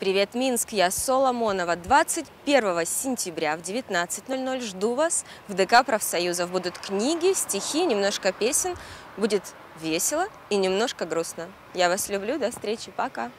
Привет, Минск! Я Соломонова. 21 сентября в 19.00 жду вас в ДК профсоюзов. Будут книги, стихи, немножко песен. Будет весело и немножко грустно. Я вас люблю. До встречи. Пока.